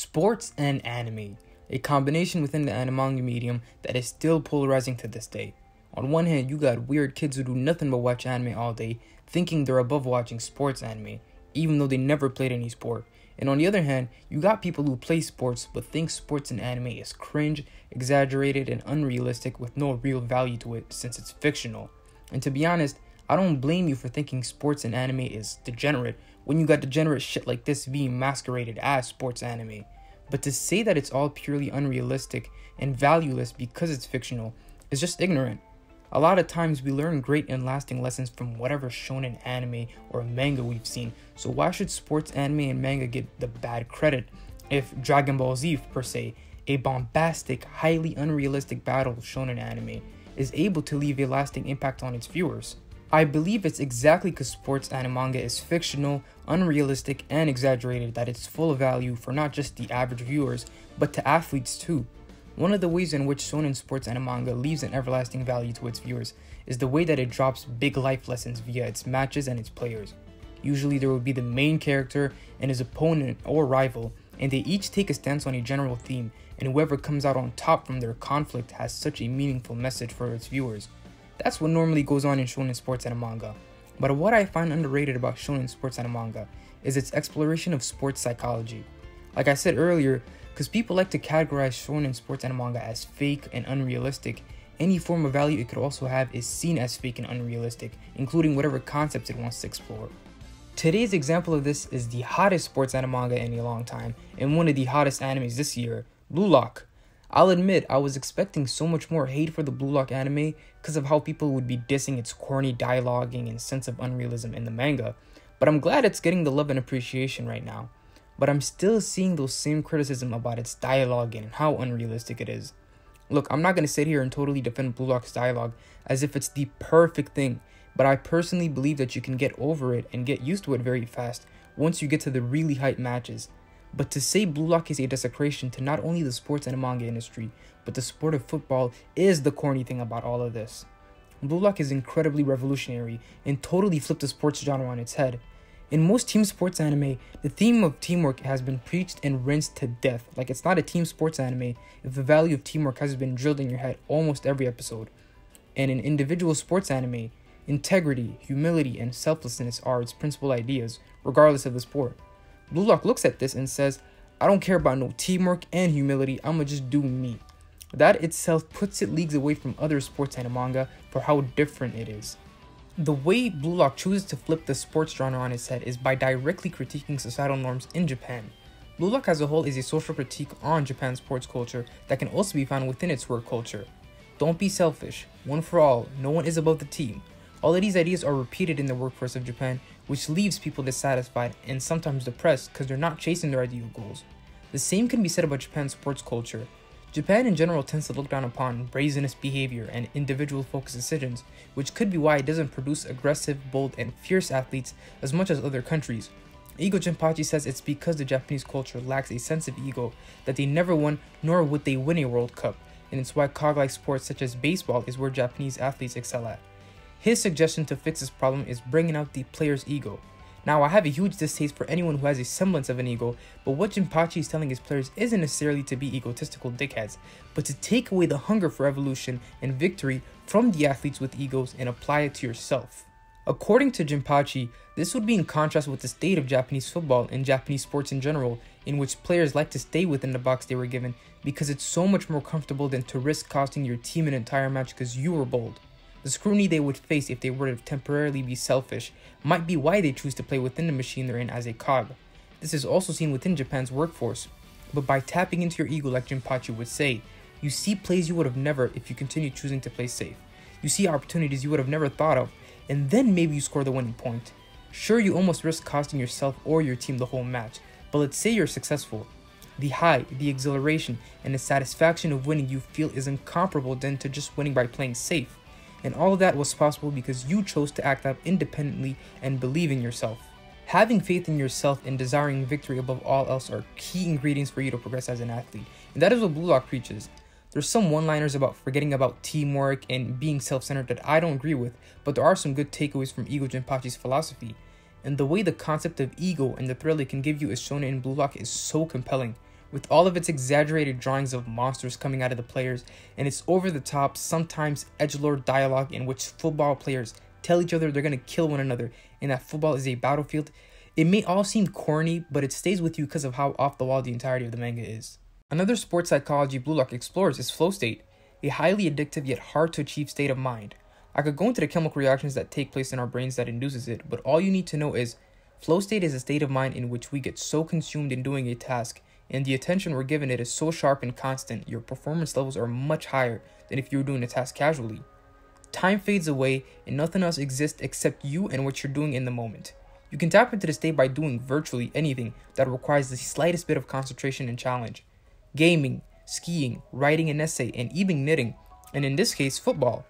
Sports and anime, a combination within the anime medium that is still polarizing to this day. On one hand, you got weird kids who do nothing but watch anime all day, thinking they're above watching sports anime, even though they never played any sport. And on the other hand, you got people who play sports but think sports and anime is cringe, exaggerated, and unrealistic with no real value to it since it's fictional. And to be honest, I don't blame you for thinking sports and anime is degenerate when you got degenerate shit like this being masqueraded as sports anime. But to say that it's all purely unrealistic and valueless because it's fictional is just ignorant. A lot of times we learn great and lasting lessons from whatever shonen anime or manga we've seen, so why should sports anime and manga get the bad credit if Dragon Ball Z, per se, a bombastic, highly unrealistic battle shonen anime, is able to leave a lasting impact on its viewers? I believe it's exactly because sports anime manga is fictional, unrealistic, and exaggerated that it's full of value for not just the average viewers, but to athletes too. One of the ways in which shonen sports anime manga leaves an everlasting value to its viewers is the way that it drops big life lessons via its matches and its players. Usually, there will be the main character and his opponent or rival, and they each take a stance on a general theme, and whoever comes out on top from their conflict has such a meaningful message for its viewers. That's what normally goes on in shonen sports and manga. But what I find underrated about shonen sports and manga is its exploration of sports psychology. Like I said earlier, because people like to categorize shonen sports and manga as fake and unrealistic, any form of value it could also have is seen as fake and unrealistic, including whatever concepts it wants to explore. Today's example of this is the hottest sports anime manga in a long time, and one of the hottest animes this year, Blue Lock. I'll admit, I was expecting so much more hate for the Blue Lock anime because of how people would be dissing its corny dialoguing and sense of unrealism in the manga, but I'm glad it's getting the love and appreciation right now. But I'm still seeing those same criticism about its dialogue and how unrealistic it is. Look, I'm not gonna sit here and totally defend Blue Lock's dialogue as if it's the perfect thing, but I personally believe that you can get over it and get used to it very fast once you get to the really hype matches. But to say Blue Lock is a desecration to not only the sports and manga industry, but the sport of football is the corny thing about all of this. Blue Lock is incredibly revolutionary and totally flipped the sports genre on its head. In most team sports anime, the theme of teamwork has been preached and rinsed to death. Like it's not a team sports anime if the value of teamwork has been drilled in your head almost every episode. And in individual sports anime, integrity, humility, and selflessness are its principal ideas, regardless of the sport. Blue Lock looks at this and says, I don't care about no teamwork and humility, I'ma just do me. That itself puts it leagues away from other sports and manga for how different it is. The way Blue Lock chooses to flip the sports genre on its head is by directly critiquing societal norms in Japan. Blue Lock as a whole is a social critique on Japan's sports culture that can also be found within its work culture. Don't be selfish, one for all, no one is above the team. All of these ideas are repeated in the workforce of Japan, which leaves people dissatisfied and sometimes depressed because they're not chasing their ideal goals. The same can be said about Japan's sports culture. Japan in general tends to look down upon brazenness behavior and individual focused decisions, which could be why it doesn't produce aggressive, bold, and fierce athletes as much as other countries. Ego Jinpachi says it's because the Japanese culture lacks a sense of ego that they never won nor would they win a World Cup, and it's why cog-like sports such as baseball is where Japanese athletes excel at. His suggestion to fix this problem is bringing out the player's ego. Now, I have a huge distaste for anyone who has a semblance of an ego, but what Jinpachi is telling his players isn't necessarily to be egotistical dickheads, but to take away the hunger for evolution and victory from the athletes with egos and apply it to yourself. According to Jinpachi, this would be in contrast with the state of Japanese football and Japanese sports in general, in which players like to stay within the box they were given because it's so much more comfortable than to risk costing your team an entire match because you were bold. The scrutiny they would face if they were to temporarily be selfish might be why they choose to play within the machine they're in as a cog. This is also seen within Japan's workforce. But by tapping into your ego like Jinpachi would say, you see plays you would have never if you continue choosing to play safe. You see opportunities you would have never thought of, and then maybe you score the winning point. Sure, you almost risk costing yourself or your team the whole match, but let's say you're successful. The high, the exhilaration, and the satisfaction of winning you feel is incomparable than to just winning by playing safe. And all of that was possible because you chose to act out independently and believe in yourself. Having faith in yourself and desiring victory above all else are key ingredients for you to progress as an athlete. And that is what Blue Lock preaches. There's some one liners about forgetting about teamwork and being self centered that I don't agree with, but there are some good takeaways from Ego Jinpachi's philosophy. And the way the concept of ego and the thrill it can give you is shown in Blue Lock is so compelling. With all of its exaggerated drawings of monsters coming out of the players and its over the top, sometimes edgelord dialogue in which football players tell each other they're gonna kill one another and that football is a battlefield, it may all seem corny, but it stays with you because of how off the wall the entirety of the manga is. Another sports psychology Blue Lock explores is flow state, a highly addictive yet hard to achieve state of mind. I could go into the chemical reactions that take place in our brains that induces it, but all you need to know is flow state is a state of mind in which we get so consumed in doing a task and the attention we're giving it is so sharp and constant, your performance levels are much higher than if you were doing the task casually. Time fades away and nothing else exists except you and what you're doing in the moment. You can tap into the state by doing virtually anything that requires the slightest bit of concentration and challenge. Gaming, skiing, writing an essay, and even knitting, and in this case, football.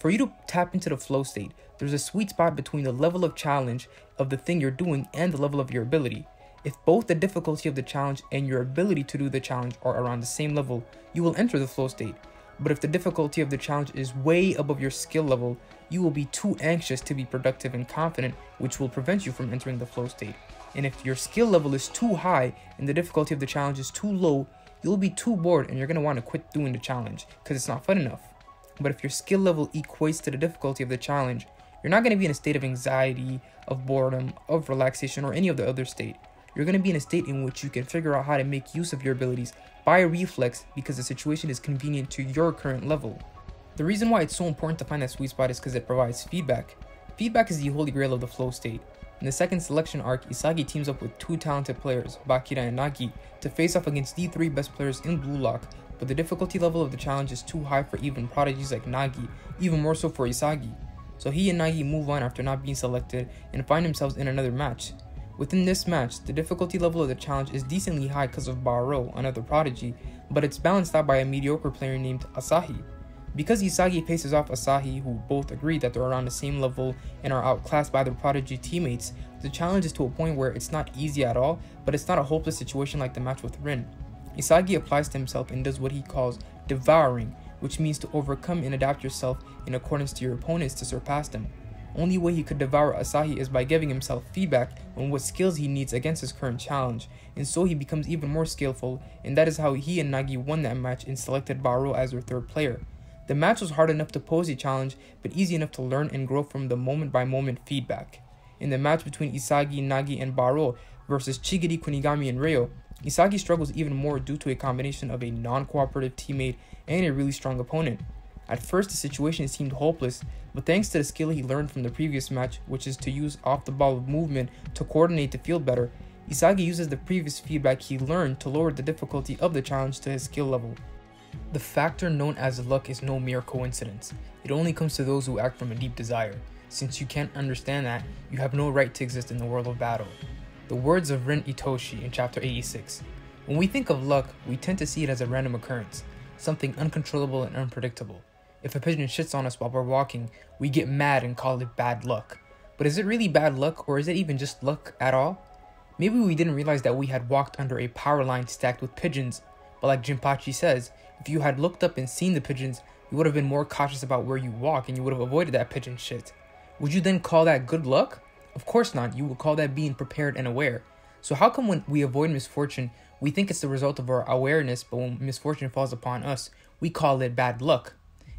For you to tap into the flow state, there's a sweet spot between the level of challenge of the thing you're doing and the level of your ability. If both the difficulty of the challenge and your ability to do the challenge are around the same level, you will enter the flow state. But if the difficulty of the challenge is way above your skill level, you will be too anxious to be productive and confident, which will prevent you from entering the flow state. And if your skill level is too high and the difficulty of the challenge is too low, you'll be too bored and you're going to want to quit doing the challenge because it's not fun enough. But if your skill level equates to the difficulty of the challenge, you're not going to be in a state of anxiety, of boredom, of relaxation, or any of the other state you're going to be in a state in which you can figure out how to make use of your abilities by reflex because the situation is convenient to your current level. The reason why it's so important to find that sweet spot is because it provides feedback. Feedback is the holy grail of the flow state. In the second selection arc, Isagi teams up with two talented players, Bachira and Nagi, to face off against the three best players in Blue Lock, but the difficulty level of the challenge is too high for even prodigies like Nagi, even more so for Isagi. So he and Nagi move on after not being selected and find themselves in another match. Within this match, the difficulty level of the challenge is decently high because of Baro, another prodigy, but it's balanced out by a mediocre player named Asahi. Because Isagi paces off Asahi, who both agree that they're around the same level and are outclassed by their prodigy teammates, the challenge is to a point where it's not easy at all, but it's not a hopeless situation like the match with Rin. Isagi applies to himself and does what he calls devouring, which means to overcome and adapt yourself in accordance to your opponents to surpass them. Only way he could devour Asahi is by giving himself feedback on what skills he needs against his current challenge, and so he becomes even more skillful, and that is how he and Nagi won that match and selected Baro as their third player. The match was hard enough to pose a challenge, but easy enough to learn and grow from the moment by moment feedback. In the match between Isagi, Nagi, and Baro versus Chigiri, Kunigami, and Reo, Isagi struggles even more due to a combination of a non cooperative teammate and a really strong opponent. At first, the situation seemed hopeless, but thanks to the skill he learned from the previous match, which is to use off the ball movement to coordinate the field better, Isagi uses the previous feedback he learned to lower the difficulty of the challenge to his skill level. The factor known as luck is no mere coincidence. It only comes to those who act from a deep desire. Since you can't understand that, you have no right to exist in the world of battle. The words of Rin Itoshi in chapter 86. When we think of luck, we tend to see it as a random occurrence, something uncontrollable and unpredictable. If a pigeon shits on us while we're walking, we get mad and call it bad luck. But is it really bad luck or is it even just luck at all? Maybe we didn't realize that we had walked under a power line stacked with pigeons, but like Jinpachi says, if you had looked up and seen the pigeons, you would have been more cautious about where you walk and you would have avoided that pigeon shit. Would you then call that good luck? Of course not, you would call that being prepared and aware. So, how come when we avoid misfortune, we think it's the result of our awareness, but when misfortune falls upon us, we call it bad luck?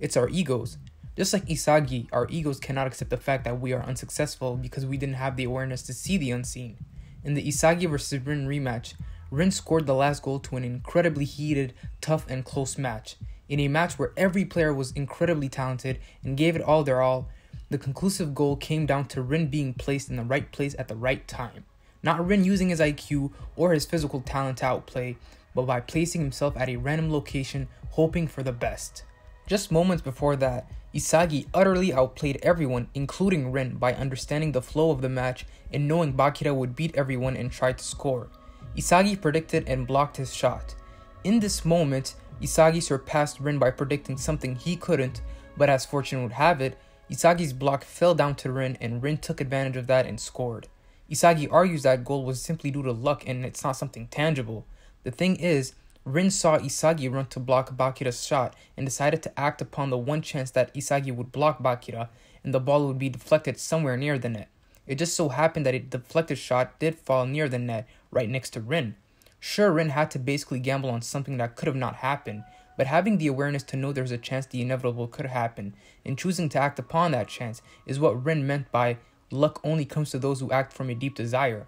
It's our egos. Just like Isagi, our egos cannot accept the fact that we are unsuccessful because we didn't have the awareness to see the unseen. In the Isagi vs Rin rematch, Rin scored the last goal to an incredibly heated, tough, and close match. In a match where every player was incredibly talented and gave it all their all, the conclusive goal came down to Rin being placed in the right place at the right time. Not Rin using his IQ or his physical talent to outplay, but by placing himself at a random location, hoping for the best. Just moments before that, Isagi utterly outplayed everyone, including Rin, by understanding the flow of the match and knowing Bachira would beat everyone and try to score. Isagi predicted and blocked his shot. In this moment, Isagi surpassed Rin by predicting something he couldn't, but as fortune would have it, Isagi's block fell down to Rin and Rin took advantage of that and scored. Isagi argues that goal was simply due to luck and it's not something tangible. The thing is, Rin saw Isagi run to block Bachira's shot and decided to act upon the one chance that Isagi would block Bachira and the ball would be deflected somewhere near the net. It just so happened that a deflected shot did fall near the net, right next to Rin. Sure, Rin had to basically gamble on something that could have not happened, but having the awareness to know there's a chance the inevitable could happen and choosing to act upon that chance is what Rin meant by luck only comes to those who act from a deep desire.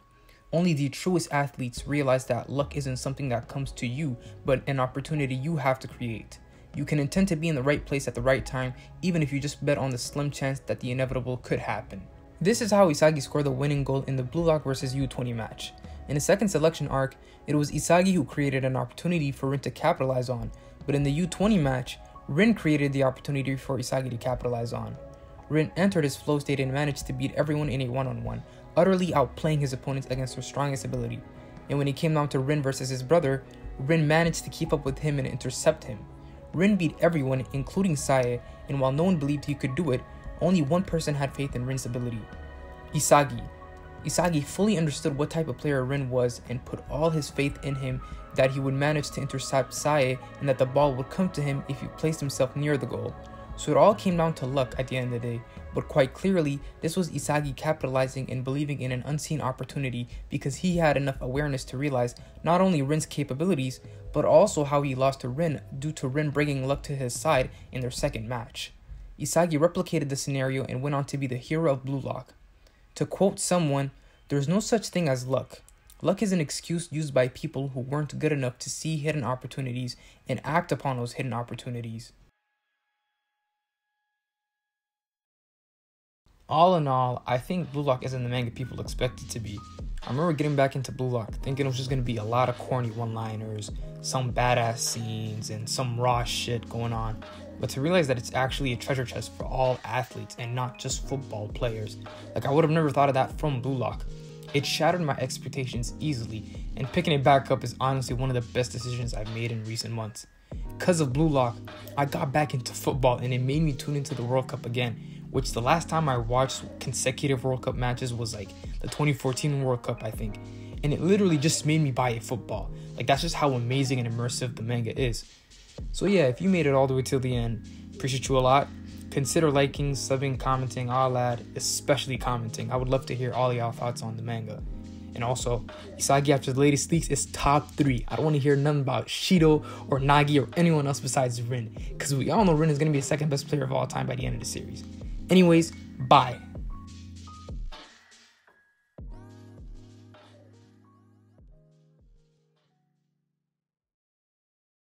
Only the truest athletes realize that luck isn't something that comes to you, but an opportunity you have to create. You can intend to be in the right place at the right time, even if you just bet on the slim chance that the inevitable could happen. This is how Isagi scored the winning goal in the Blue Lock vs U20 match. In the second selection arc, it was Isagi who created an opportunity for Rin to capitalize on, but in the U20 match, Rin created the opportunity for Isagi to capitalize on. Rin entered his flow state and managed to beat everyone in a one on one, utterly outplaying his opponents against their strongest ability. And when it came down to Rin versus his brother, Rin managed to keep up with him and intercept him. Rin beat everyone, including Sae, and while no one believed he could do it, only one person had faith in Rin's ability Isagi. Isagi fully understood what type of player Rin was and put all his faith in him that he would manage to intercept Sae and that the ball would come to him if he placed himself near the goal. So it all came down to luck at the end of the day, but quite clearly, this was Isagi capitalizing and believing in an unseen opportunity because he had enough awareness to realize not only Rin's capabilities, but also how he lost to Rin due to Rin bringing luck to his side in their second match. Isagi replicated the scenario and went on to be the hero of Blue Lock. To quote someone, there's no such thing as luck. Luck is an excuse used by people who weren't good enough to see hidden opportunities and act upon those hidden opportunities. All in all, I think Blue Lock isn't the manga people expect it to be. I remember getting back into Blue Lock thinking it was just gonna be a lot of corny one liners, some badass scenes, and some raw shit going on. But to realize that it's actually a treasure chest for all athletes and not just football players, like I would have never thought of that from Blue Lock. It shattered my expectations easily, and picking it back up is honestly one of the best decisions I've made in recent months. Because of Blue Lock, I got back into football and it made me tune into the World Cup again which the last time I watched consecutive World Cup matches was like the 2014 World Cup, I think. And it literally just made me buy a football. Like, that's just how amazing and immersive the manga is. So, yeah, if you made it all the way till the end, appreciate you a lot. Consider liking, subbing, commenting, all that, especially commenting. I would love to hear all y'all thoughts on the manga. And also, Isagi after the latest leaks is top three. I don't want to hear nothing about Shido or Nagi or anyone else besides Rin, because we all know Rin is going to be the second best player of all time by the end of the series. Anyways, bye.